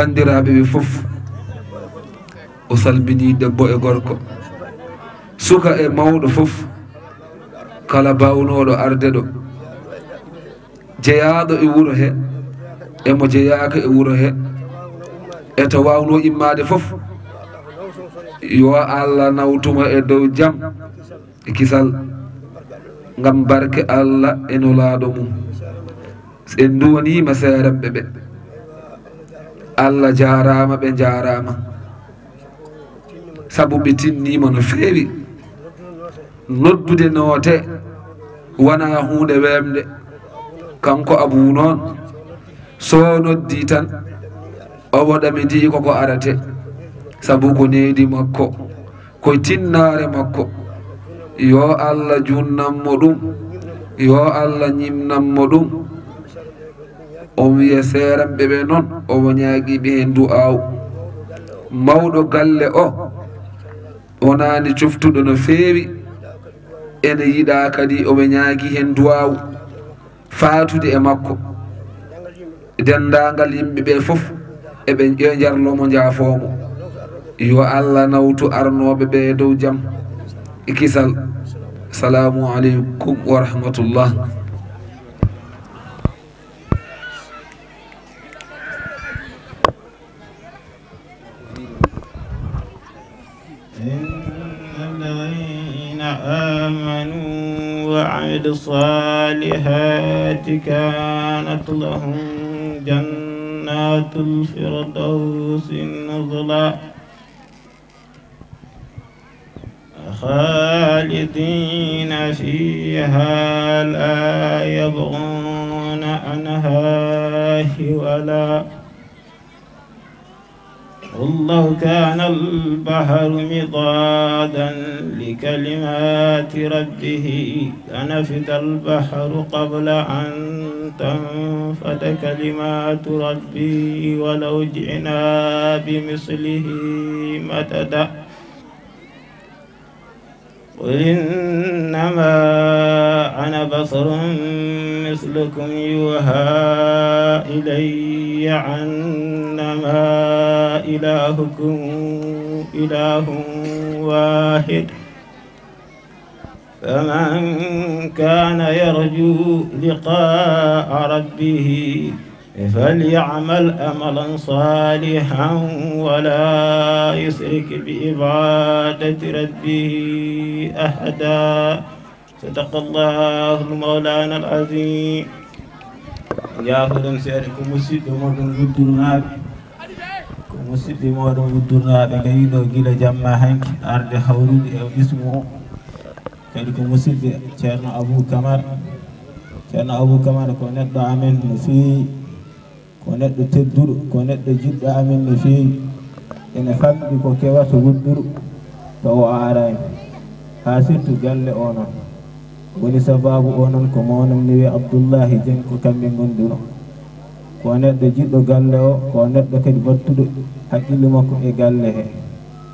bandiraɓe ɓe fof o salmini debbo e gorko. Suka e mawɗo fof kala bawnoɗo arde ɗo. Jeyaɗo e wuuro he emo jeyaka e, e wuuro he. E to wawno immade fof yo allah nawtuma e dow jaam e kisal gam barke allah e nolaɗo mum. En duwanima seereɓɓe ɓe. allah jarama ɓe jarama. Saabu ɓe tinnima no feewi. Noddude noote wona hunde wemde kanko abou noon so noddi tan o waɗami di koko arate. Saabu ko neydi makko koye tinnare makko. Yo allah junnanmo ɗum yo allah ñimnanmo ɗum o wiya seeranɓe ɓe noon omo ñaagiɓe hen du'aw mawɗo galle o wonaani coftuɗo no feewi ene yiɗa kadi omo ñaagi hen duwaw faatude e makko dendagal yimɓe e ɓe fof eɓe ƴe jarlomo jaafomo yo allah nawtu arnoɓe ɓe dow jaam e kisal salamu aleykum wa rahmatullah. آمنوا وعملوا الصالحات كانت لهم جنات الفردوس نزلا. خالدين فيها لا يبغون عنها ولا والله كان البحر مضادا لكلمات ربه. لنفد البحر قبل أن تنفد كلمات ربي ولو جئنا بمثله مددا قل إنما أنا بصر مثلكم يوحى إلي أنما إلهكم إله واحد. فمن كان يرجو لقاء ربه فليعمل أملا صالحا ولا يشرك بعبادة ربه أحدا. صدق الله مولانا العظيم. jaafoɗon seeɗa ko musidɗo moɗon wuddurnaaɓe e ismu o kadi ko musidɓe ceerno abou camar ceerno abou camar ko neɗɗo amen no feewi ko neɗɗo tedduɗo ko neɗɗo jiɗɗo amen no feewi ene famɗi ko kewata wudduru to o arani ha surtout galle o noon woni sababu o noon ko mawnam ni wiye abdoullahi dieng ko kamɓe gonduno neɗɗo jiɗɗo galle o ko neɗɗo kadi battuɗo haqqille makko e galle he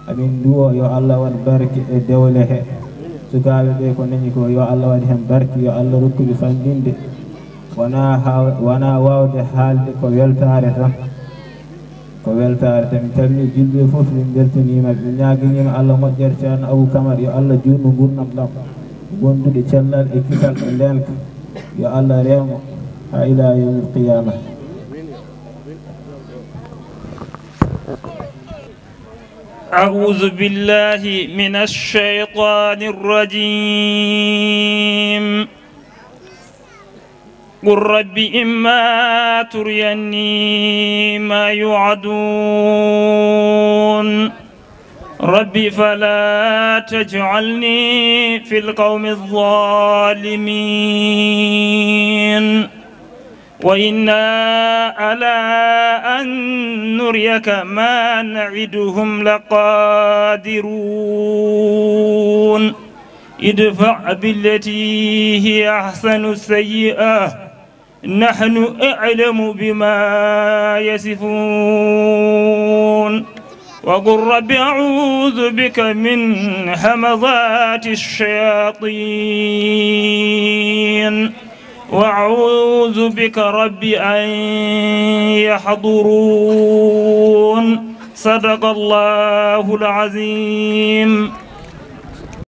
amin duwo yo allah waɗ barke e dewle he sukaɓe ɓe ko dañi ko yo allah waɗi hen barke yo allah rokkuɓe fandinde wona ha wona wawde haalde ko weltare tan ko weltare tan mi calmini julɓe foof min beltanima ɓe ñaguinima allah moƴƴere ceerno abou camar yo allah jurno gurnam ɗam gonduɗe cellal e kisal e ndenka yo allah remo ha ila yawmi alqiyama أعوذ بالله من الشيطان الرجيم. قل رب إما تريني ما يوعدون. ربي فلا تجعلني في القوم الظالمين. وإنا على أن نريك ما نعدهم لقادرون. ادفع بالتي هي أحسن السيئة. نحن أعلم بما يصفون. وقل رب أعوذ بك من همضات الشياطين. وأعوذ بك رب أن يحضرون. صدق الله العظيم.